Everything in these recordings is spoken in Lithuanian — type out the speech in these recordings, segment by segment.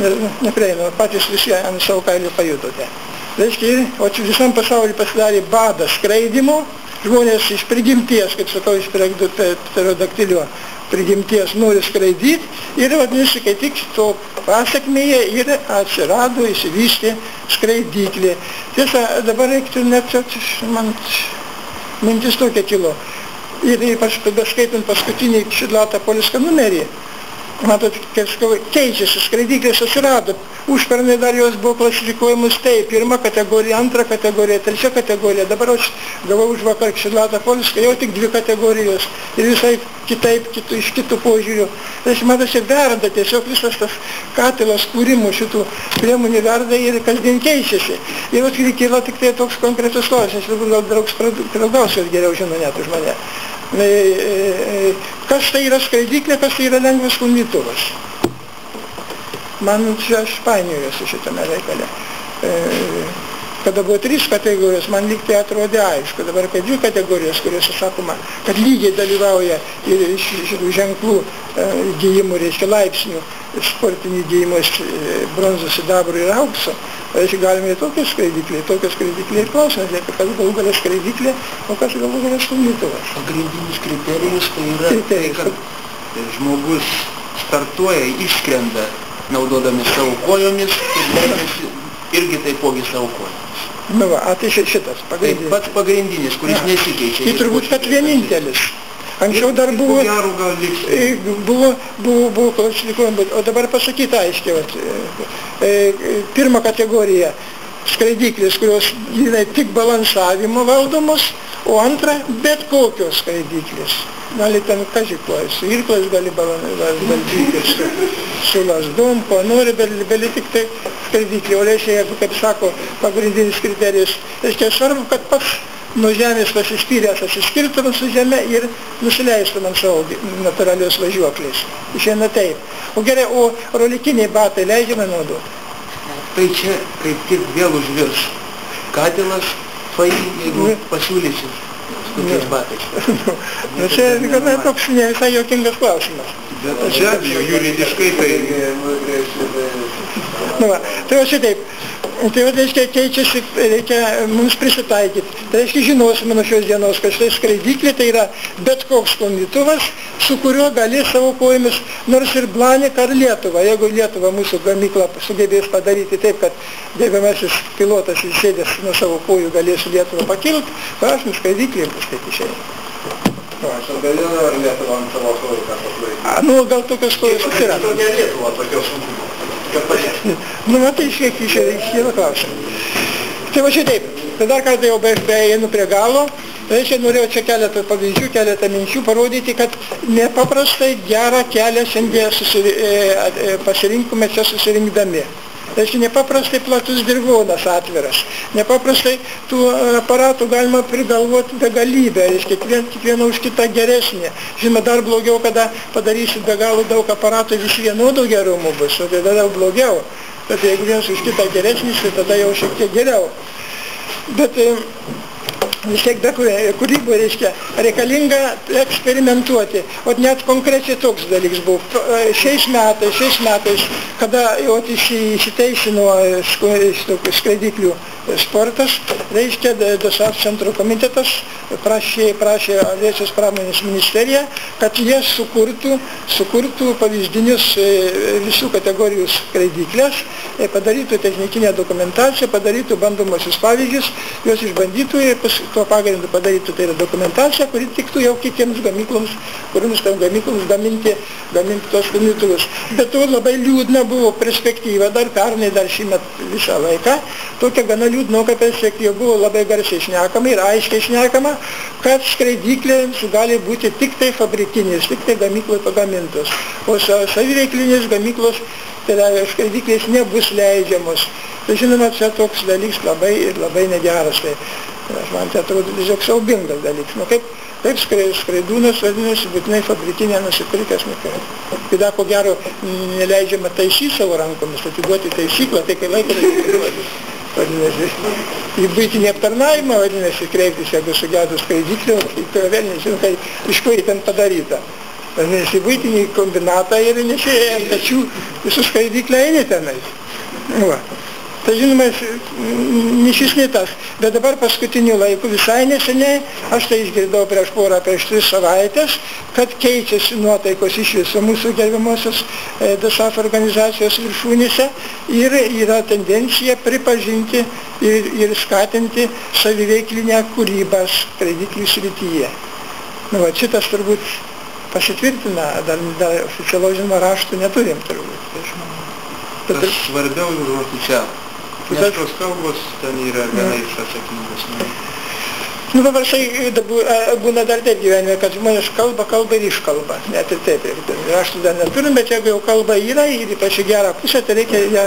ne, neprieinama, patys visi ant savo kailių pajutote. Reiškia, o visam pasauliu pasidarė badas skraidimo, žmonės iš prigimties, kaip sakau, iš pterodaktilio prigimties nori skraidyti ir vadinasi, kai tik to pasakmėje ir atsirado, įsivystė skraidyklė. Tiesa, dabar reiktų net, man mintis tokia kilo. Ir ypač skaitant paskutinį šidlatą poliska numerį, matot, keičiasi, skraidyklės atsirado. Užpernai dar jos buvo klasifikuojamos taip, pirma kategorija, antra kategorija, trečia kategorija. Dabar aš gavau už vakar šidlatą poliską, jau tik dvi kategorijos. Ir visai kitaip, kitų, iš kitų požiūrių. Tai matosi verda, tiesiog visas tas katilas kūrimų šitų priemonių verda ir kasdien keičiasi. Ir vat kyla tik tai toks konkretus klausimas, gal draugs Pradauskas geriau žino net už mane. E, e, kas tai yra skraidyklė, kas tai yra lengvas sklandytuvas. Man čia aš painiojuosi šitame reikale. E, kada buvo trys kategorijos, man lyg tai atrodė aišku. Dabar kai dvi kategorijos, kuriuose sakoma, kad lygiai dalyvauja ir šitų ženklų įgyjimų, reiškia laipsnių, sportinių įgyjimų bronzos, sidabro ir aukso, reiškia galime į tokią skraidiklį, tokią skraidiklį ir klausimas, lieka, kas galų galę skraidiklė, o kas galų galę stumdytuvas. Pagrindinis kriterijus tai yra, kriterijus, tai, kad žmogus startuoja, išskrenda naudodami savo kojomis ir irgi taipogi savo kojomis. Nu va, a tai šitas pagrindinis. Tai pats pagrindinis, kuris ja. nesikeičia. Tai turbūt, kad vienintelis. Anksčiau dar buvo, gal liks. buvo, buvo, buvo klasifikuojama, o dabar pasakyta aiškiai, e, e, pirma kategorija skraidyklis, kurios yra tik balansavimo valdomos, o antra bet kokios skraidyklės. Gali ten kažikuoja, su irklais gali valdyti, su, su lasdom, ko nori, bet gali tik tai skraidyklį. O reiškia, jeigu, kaip sako, pagrindinis kriterijus, reiškia svarbu, kad pats nuo žemės pasispyręs atsiskirtum su žeme ir nusileistum ant savo natūralios važiuoklės. Išeina taip. O gerai, o rolikiniai batai leidžiame naudoti? Tai čia kaip tik vėl užvirs katilas, fai, jeigu pasiūlysit tokiais batais. nu, čia gana toks ne visai jokingas klausimas. Bet čia juridiškai tai... Nu, va, tai va šitaip, Tai va, reiškia, keičiasi, reikia mums prisitaikyti. Tai reiškia, žinosime nuo šios dienos, kad štai skraidyklė tai yra bet koks sklandytuvas, su kuriuo gali savo kojomis, nors ir Blanik ar Lietuva, jeigu Lietuva mūsų gamykla sugebės padaryti taip, kad gerbiamasis pilotas įsėdęs nuo savo kojų galės Lietuvą pakilti. Aš kojų ką paslaikė. Nu, gal tokios kojos atsirado. Sunkumo. Nu, matai, kiek iškyla klausimų. Tai va šitaip, tai dar kartą jau beeinu prie galo, tai čia norėjau čia keletą pavyzdžių, keletą minčių parodyti, kad nepaprastai gerą kelią šiandien susiri, e, e, pasirinkome čia susirinkdami. Tai nepaprastai platus dirvonas atviras, nepaprastai tų aparatų galima prigalvoti begalybę, reiškia, kiekvien, kiekvieną už kitą geresnį. Žinoma, dar blogiau, kada padarysi be galo daug aparatų vis vienodų gerumų bus, o tada jau blogiau. Bet jeigu vienas už kitą geresnis, tai tada jau šiek tiek geriau. Bet vis tiek be kūryboje reiškia reikalinga eksperimentuoti. O net konkrečiai toks dalykas buvo. E, šiais metais, šiais metais, kada jau įsiteisino skraidiklių sportas, reiškia DSAF centro komitetas prašė, prašė aviacijos pramonės ministerija, kad jie sukurtų, sukurtų pavyzdinius e, visų kategorijų skraidyklės, e, padarytų technikinę dokumentaciją, padarytų bandomosius pavyzdžius, juos išbandytų ir pas, tuo pagrindu padarytų tai yra dokumentacija, kuri tiktų jau kitiems gamykloms, kurioms tam gamykloms gaminti, gaminti tos gamintuvus. Bet to labai liūdna buvo perspektyva dar pernai, dar šįmet visą laiką, tokia gana liūdnoka perspektyva buvo labai garsiai šnekama ir aiškiai šnekama, kad skraidyklės gali būti tik tai fabrikinės, tik tai gamykloje pagamintos. O saviveiklinės gamyklos, tai yra skraidyklės nebus leidžiamos. Tai žinoma, čia toks dalykas labai ir labai negeras. Tai, aš man tai atrodo tiesiog siaubingas dalykas. Nu, kaip, kaip skraidūnas vadinasi, būtinai fabrikinė nusipirkęs nukrės. Kada ko gero neleidžiama taisyti savo rankomis, atiduoti taisyklą, tai kai laikas atiduoti vadinasi, į būtinį aptarnavimą, vadinasi, kreiptis, jeigu sugedus skraidiklį, tai vėl nežinau, kai, iš jį ten padaryta. Vadinasi, būtinį kombinatą ir nešiai ant pečių visus skraidyklę eini tenais. Va. Tai žinoma, nišis ne tas. Bet dabar paskutiniu laiku visai neseniai, aš tai išgirdau prieš porą, prieš tris savaitės, kad keičiasi nuotaikos iš viso mūsų gerbiamosios e, DSAF organizacijos viršūnėse ir yra tendencija pripažinti ir, ir skatinti saviveiklinę kūrybą skraidiklių srityje. Nu, va, šitas turbūt pasitvirtina, dar, dar oficialaus žinoma raštų neturim turbūt. Tai Tas svarbiau ir oficialų. Tos kalbos ten yra viena iš atsakingos. Nu, paprastai būna dar taip gyvenime, kad žmonės kalba, kalba ir iškalba. Net ir taip. Raštų dar neturim, bet jeigu jau kalba yra ir ypač į gerą pusę, tai reikia ją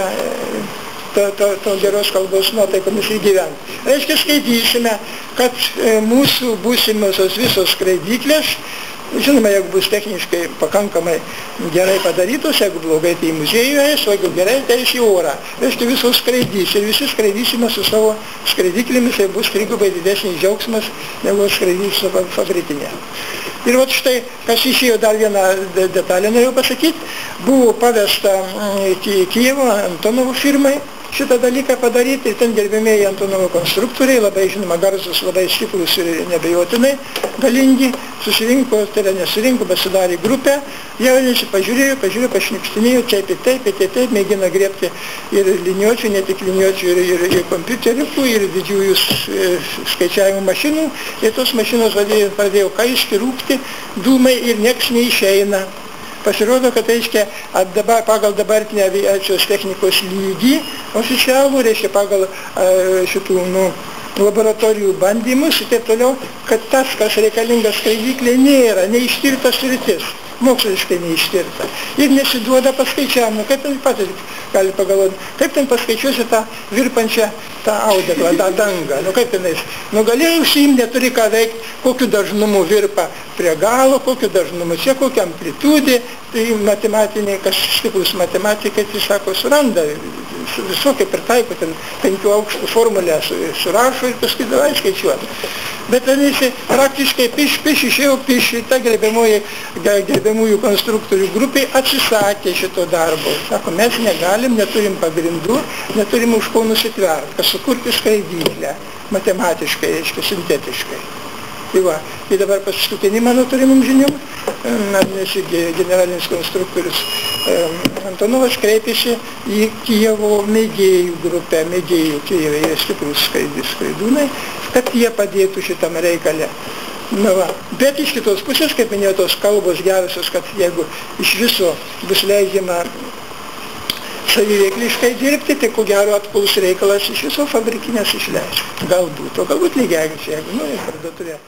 to, to, to geros kalbos nuotaikomis įgyventi. Reiškia, skaitysime, kad mūsų būsimosios visos skraidyklės Žinoma, jeigu bus techniškai pakankamai gerai padarytos, jeigu blogai, tai į muziejų eis, o jeigu gerai, tai eis į orą. Reiškia, visos skraidys ir visi skraidysime su savo skraidyklėmis, tai bus trigubai didesnis džiaugsmas, negu skraidys su fabrikinė. Ir vat štai, kas išėjo dar vieną detalę, norėjau pasakyti, buvo pavesta mm, Kijevo Antonovo firmai, šitą dalyką padaryti ten gerbėmėjai Antonovo konstruktoriai, labai žinoma garsus, labai stiprus ir nebejotinai galingi, susirinko, tai yra nesurinko, bet sudarė grupę, jauniesi pažiūrėjo, pažiūrėjo, pašnipštinėjo, taip ir taip, ir taip, mėgina griebti ir liniuočių, ne tik liniuočių, ir, ir, ir kompiuteriukų, ir didžiųjų e, skaičiavimo mašinų, ir tos mašinos vadėjo, pradėjo kaišti, rūkti, dūmai ir nieks neišeina. Pasirodo, kad reiškia dabar, pagal dabartinę aviacijos technikos lygį oficialų, reiškia pagal šitų nu, laboratorijų bandymus ir taip toliau, kad tas, kas reikalingas skraidyklė, nėra neištirtas rytis, moksliškai neištirta. Ir nesiduoda paskaičiavimų, kaip ten patys gali pagalvoti, kaip ten paskaičiuosi tą virpančią tą audeklą, tą dangą, nu kaip tenais, nu galėjai užsiimti, neturi ką veikti, kokiu dažnumu virpa prie galo, kokiu dažnumu čia, kokia amplitudė, tai matematiniai, kas stiprus matematikai, tai sako, suranda, visokie pritaiko, ten penkių aukštų formulę surašo ir paskui davai skaičiuoti. Bet ten jis praktiškai piš, piš, išėjo piš, ta gerbiamųjų konstruktorių grupė atsisakė šito darbo. Sako, mes negalim, neturim pagrindų, neturim už ko nusitverti sukurti skraidyklę, matematiškai, reiškia, sintetiškai. Tai va, tai dabar paskutinį mano turimum žiniom, nes generalinis konstruktorius Antonovas kreipėsi į Kijevo mėgėjų grupę, mėgėjų Kijevai, jie stiprus skraidūnai, kad jie padėtų šitam reikalė. Na va. Bet iš kitos pusės, kaip minėjau, tos kalbos gerusios, kad jeigu iš viso bus leidžiama saviveikliškai dirbti, tai ko gero atpuls reikalas iš viso fabrikinės išleis. Galbūt, o galbūt lygiagrečiai, jeigu, nu, parduotuvė.